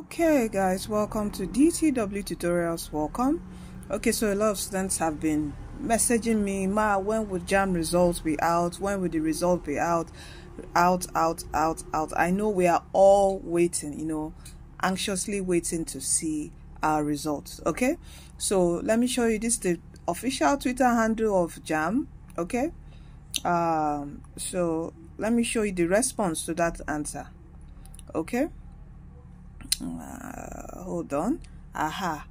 Okay guys, welcome to DTW Tutorials. Welcome. Okay, so a lot of students have been messaging me, Ma, when would JAMB results be out? When would the result be out? Out, out, out, out. I know we are all waiting, you know, anxiously waiting to see our results. Okay, so let me show you this the official Twitter handle of JAMB. Okay, um, so let me show you the response to that answer. Okay uh, hold on. Aha.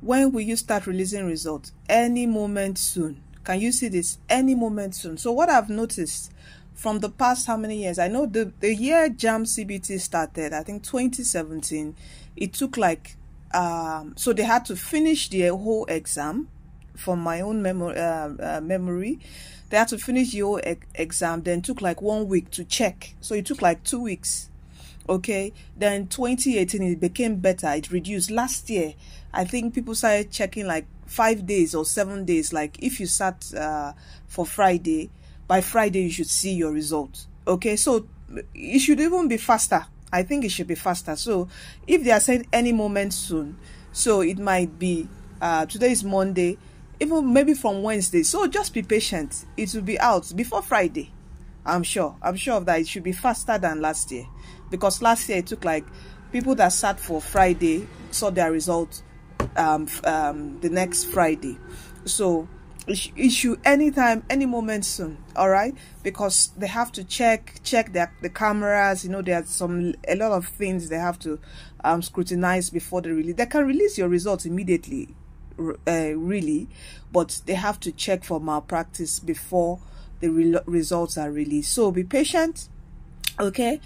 When will you start releasing results? Any moment soon. Can you see this? Any moment soon. So what i've noticed from the past how many years i know the the year JAMB cbt started i think 2017 it took like um so they had to finish their whole exam from my own memory uh, uh, memory. They had to finish the whole e exam then took like one week to check. So it took like two weeks okay? Then 2018 it became better. It reduced. Last year i think people started checking like five days or seven days. Like if you sat uh, for friday by friday you should see your result okay? So it should even be faster. I think it should be faster. So if they are saying any moment soon so it might be uh, today is monday even maybe from wednesday. So just be patient. It will be out before friday i'm sure i'm sure of that it should be faster than last year because last year it took like people that sat for Friday saw their results um, um, the next Friday. So issue anytime, any moment soon. All right, because they have to check check their the cameras. You know, there's some a lot of things they have to um, scrutinize before they release. They can release your results immediately, uh, really, but they have to check for malpractice before the re results are released. So be patient. Okay?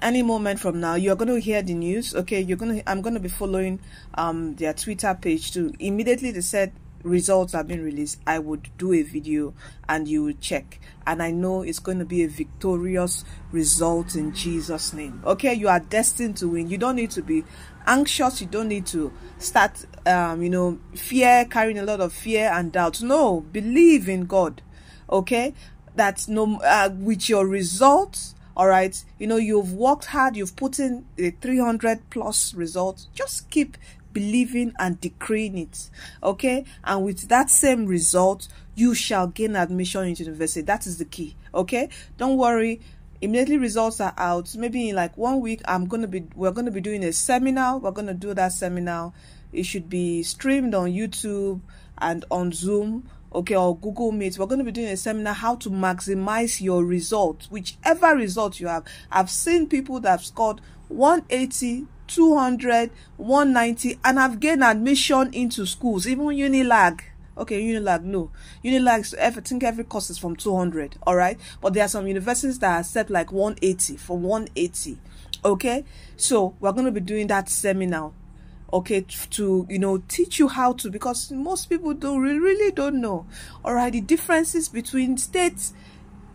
Any moment from now you're going to hear the news okay? You're going to i'm going to be following um their twitter page too. Immediately they said results have been released i would do a video and you will check. And i know it's going to be a victorious result in jesus name okay? You are destined to win. You don't need to be anxious. You don't need to start um you know fear carrying a lot of fear and doubt. No believe in god okay that no uh, with your results all right you know you've worked hard you've put in a 300 plus result just keep believing and decreeing it okay? And with that same result you shall gain admission into university. That is the key okay? Don't worry immediately results are out. Maybe in like one week i'm gonna be we're gonna be doing a seminar. We're gonna do that seminar. It should be streamed on youtube and on zoom okay or google meet we're going to be doing a seminar how to maximize your results. Whichever result you have i've seen people that have scored 180 200 190 and have gained admission into schools even unilag. Okay unilag no. Unilag i think every course is from 200 all right? But there are some universities that accept like 180 for 180 okay? So we're going to be doing that seminar okay to you know teach you how to because most people don't really, don't know. All right the differences between states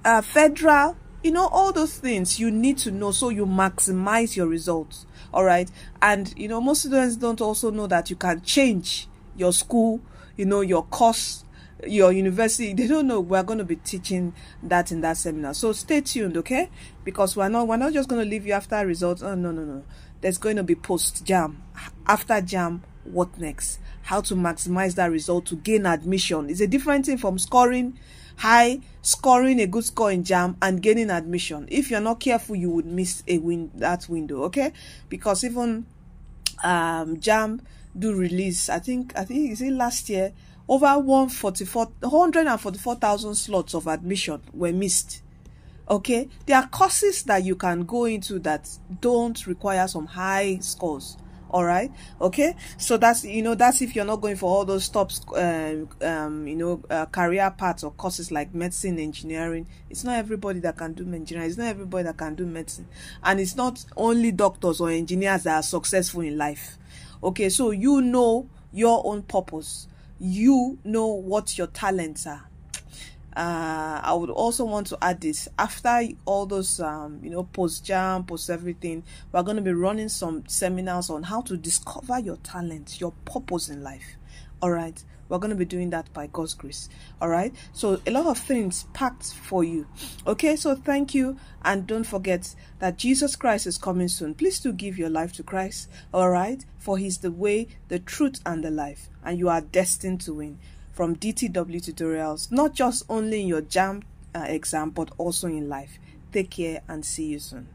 uh, federal you know all those things you need to know so you maximize your results. All right and you know most students don't also know that you can change your school you know your course your university. They don't know we're going to be teaching that in that seminar. So stay tuned okay? Because we're not we're not just going to leave you after results. Oh no no no. There's going to be post JAMB after JAMB what next? How to maximize that result to gain admission. Is a different thing from scoring high scoring a good score in JAMB and gaining admission. If you're not careful you would miss a win that window okay? Because even um JAMB do release i think i think is it last year? Over 144 144,000 slots of admission were missed okay? There are courses that you can go into that don't require some high scores all right? Okay? So that's you know that's if you're not going for all those top um, um you know uh, career paths or courses like medicine engineering. It's not everybody that can do engineering. It's not everybody that can do medicine. And it's not only doctors or engineers that are successful in life. Okay? So you know your own purpose. You know what your talents are uh, I would also want to add this after all those um, you know post JAMB post everything we're going to be running some seminars on how to discover your talent your purpose in life All right. We're going to be doing that by God's grace. All right. So, a lot of things packed for you. Okay. So, thank you. And don't forget that Jesus Christ is coming soon. Please do give your life to Christ. All right. For He's the way, the truth, and the life. And you are destined to win. From DTW tutorials, not just only in your JAMB uh, exam, but also in life. Take care and see you soon.